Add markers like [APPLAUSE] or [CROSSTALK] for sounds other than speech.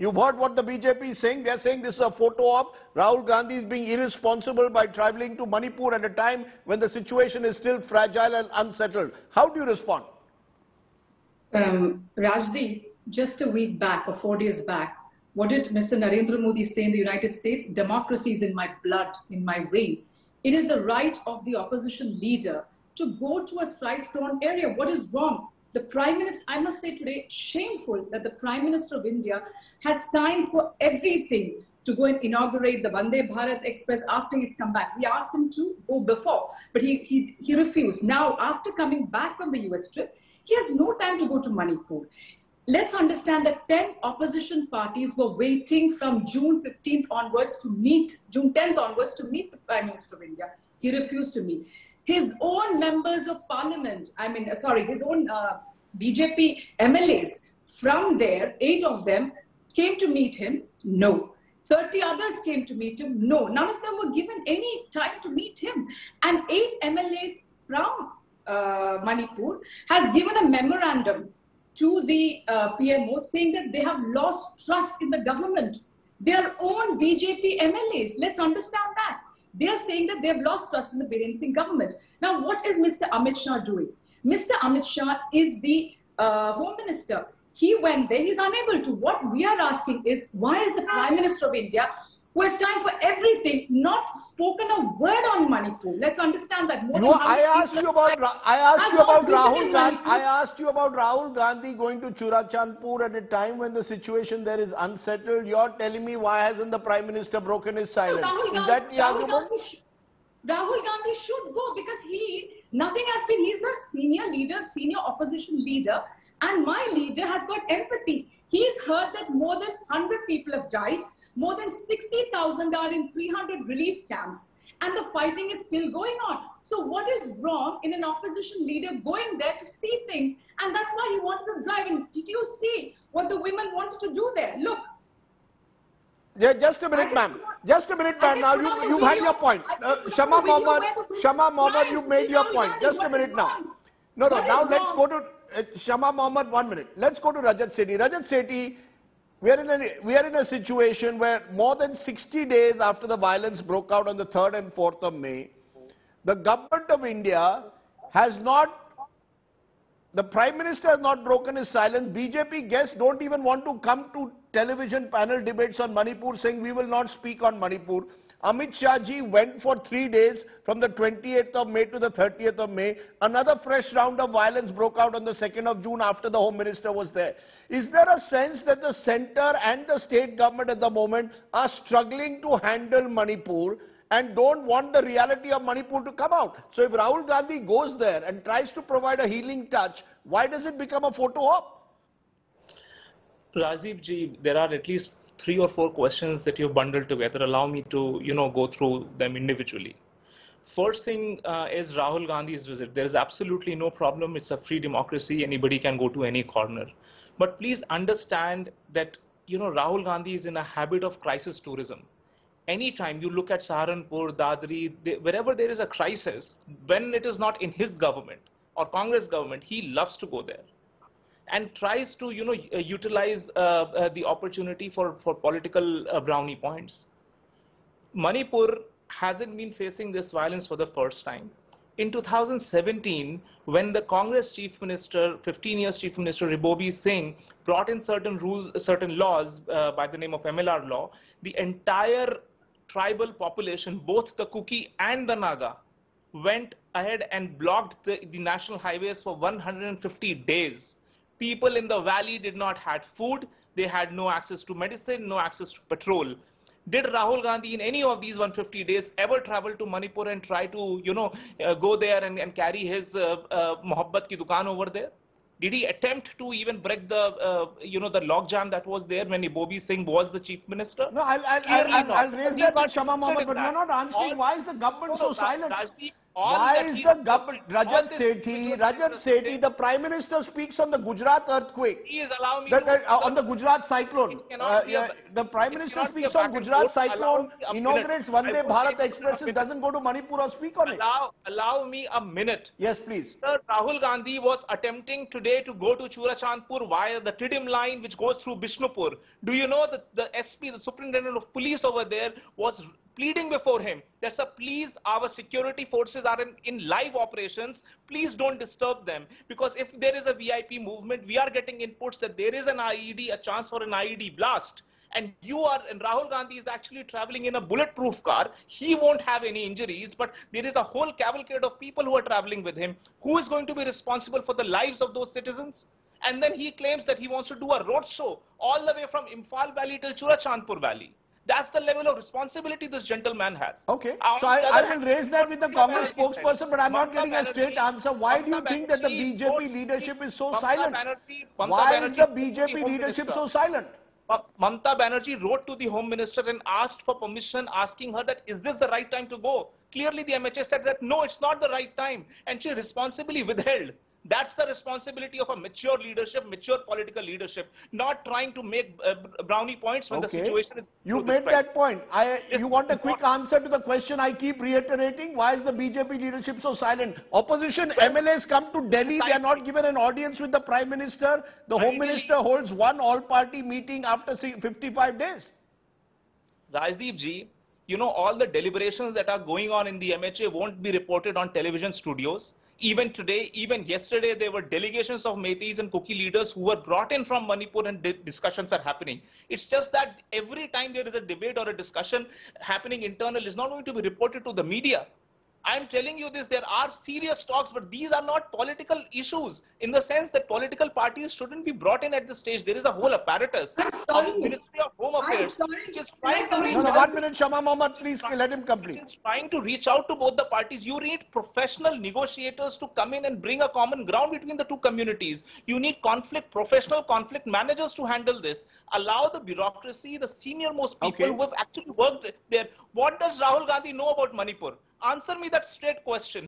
You've heard what the BJP is saying. They're saying this is a photo op. Rahul Gandhi is being irresponsible by traveling to Manipur at a time when the situation is still fragile and unsettled. How do you respond? Um, Rajdeep, just a week back or four days back, what did Mr. Narendra Modi say in the United States? Democracy is in my blood, in my vein. It is the right of the opposition leader to go to a strike-torn area. What is wrong? The Prime Minister, I must say today, shameful that the Prime Minister of India has time for everything to go and inaugurate the Vande Bharat Express after he's come back. We asked him to go before, but he, he, he refused. Now, after coming back from the US trip, he has no time to go to Manipur. Let's understand that 10 opposition parties were waiting from June 15th onwards to meet, June 10th onwards to meet the Prime Minister of India. He refused to meet. His own members of parliament, I mean, sorry, his own uh, BJP MLAs from there, eight of them came to meet him, no. 30 others came to meet him, no. None of them were given any time to meet him. And eight MLAs from uh, Manipur has given a memorandum to the uh, PMO saying that they have lost trust in the government. Their own BJP MLAs, let's understand that. They are saying that they have lost trust in the Biren Singh government. Now, what is Mr. Amit Shah doing? Mr. Amit Shah is the uh, Home Minister. He went there, he's unable to. What we are asking is, why is the Prime Minister of India who has time for everything, not spoken a word on Manipur. Let's understand that. More no, I asked you about I asked you about Rahul Gandhi. I asked you about Rahul Gandhi going to Churachandpur at a time when the situation there is unsettled. You're telling me why hasn't the Prime Minister broken his silence? No, is that the Rahul argument? Gandhi, Rahul Gandhi should go because he nothing has been. He's a senior leader, senior opposition leader, and my leader has got empathy. He's heard that more than 100 people have died. More than 60,000 are in 300 relief camps and the fighting is still going on. So what is wrong in an opposition leader going there to see things? And that's why he wanted to drive. And did you see what the women wanted to do there? Look. Yeah, just a minute, ma'am. Just a minute, ma'am. Now, you, you've had your point. Uh, Shama Mohammed, Shama Mohammed, you've made your point. Just a minute now. No, no, now let's go to uh, Shama Mohammed, one minute. Let's go to Rajat Sethi. Rajat Sethi, we are, in a, we are in a situation where more than 60 days after the violence broke out on the 3rd and 4th of May, the government of India has not, the Prime Minister has not broken his silence. BJP guests don't even want to come to television panel debates on Manipur saying we will not speak on Manipur. Amit Shah ji went for three days from the 28th of May to the 30th of May. Another fresh round of violence broke out on the 2nd of June after the Home Minister was there. Is there a sense that the centre and the state government at the moment are struggling to handle Manipur and don't want the reality of Manipur to come out? So if Rahul Gandhi goes there and tries to provide a healing touch, why does it become a photo op? Rajdeep ji, there are at least three or four questions that you've bundled together. Allow me to, you know, go through them individually. First thing uh, is Rahul Gandhi's visit. There is absolutely no problem. It's a free democracy. Anybody can go to any corner. But please understand that, you know, Rahul Gandhi is in a habit of crisis tourism. Anytime you look at Saharanpur, Dadri, they, wherever there is a crisis, when it is not in his government or Congress government, he loves to go there and tries to you know uh, utilize uh, uh, the opportunity for for political brownie points. Manipur hasn't been facing this violence for the first time. In 2017 when the congress chief minister 15 years chief minister Ibobi singh brought in certain rules certain laws uh, by the name of mlr law the entire tribal population both the kuki and the naga went ahead and blocked the, the national highways for 150 days people in the valley did not had food, they had no access to medicine, no access to petrol. Did Rahul Gandhi in any of these 150 days ever travel to Manipur and try to, you know, uh, go there and, and carry his uh, uh, Mohabbat ki dukaan over there? Did he attempt to even break the, uh, you know, the logjam that was there when Ibobi Singh was the chief minister? No, I'll, I'll, I'll, I'll, raise that with Shama Mohammed, but you're not answering. All, why is the government no, so silent? Rajdeep, all Why is the is government, Rajat Sethi, Rajat Sethi, the Prime Minister speaks on the Gujarat earthquake. Please allow me The, to... uh, on the Gujarat cyclone, It Uh, the Prime Minister cannot be a speaks on Gujarat cyclone, me a minute. inaugurates Vande Bharat Express, doesn't go to Manipur or speak on it. Allow, allow me a minute. Yes, please. Sir, Rahul Gandhi was attempting today to go to Churachandpur via the Tidim line which goes through Bishnupur. Do you know that the SP, the Superintendent of Police over there was pleading before him that sir please our security forces are in, in live operations. Please don't disturb them. Because if there is a vip movement we are getting inputs that there is an ied a chance for an ied blast. And you are and rahul gandhi is actually traveling in a bulletproof car. He won't have any injuries but there is a whole cavalcade of people who are traveling with him. Who is going to be responsible for the lives of those citizens? And then he claims that he wants to do a road show all the way from imphal valley till churachandpur valley that's the level of responsibility this gentleman has. Okay, On so I, I will raise that with the Congress spokesperson, but I'm not getting a straight answer. Why do you Mamata think that the BJP leadership is so Mamata silent? Banerjee- Why is the BJP leadership so silent? Ma- Mamata Banerjee wrote to the Home Minister and asked for permission, asking her that is this the right time to go? Clearly, the MHA said that no, it's not the right time, and she responsibly [LAUGHS] withheld. That's the responsibility of a mature leadership, mature political leadership, not trying to make uh, brownie points when the situation is. You made that point. I, Yes, you want a quick answer to the question I keep reiterating? Why is the BJP leadership so silent? Opposition MLAs come to Delhi, they are not given an audience with the Prime Minister. The Home Minister holds one all-party meeting after 55 days. Rajdeep ji, you know, all the deliberations that are going on in the MHA won't be reported on television studios. Even today, even yesterday, there were delegations of Meiteis and Kuki leaders who were brought in from Manipur and discussions are happening. It's just that every time there is a debate or a discussion happening internal, is not going to be reported to the media. I'm telling you this, there are serious talks, but these are not political issues in the sense that political parties shouldn't be brought in at this stage. There is a whole apparatus I'm of sorry. Ministry of Home I'm Affairs sorry. which is trying to reach? No, no, out one minute, Shama Mohammed, please let him which complete. is trying to reach out to both the parties. You need professional negotiators to come in and bring a common ground between the two communities. You need conflict, professional conflict managers to handle this. Allow the bureaucracy, the senior most people Okay. who have actually worked there. What does Rahul Gandhi know about Manipur? Answer me that straight question.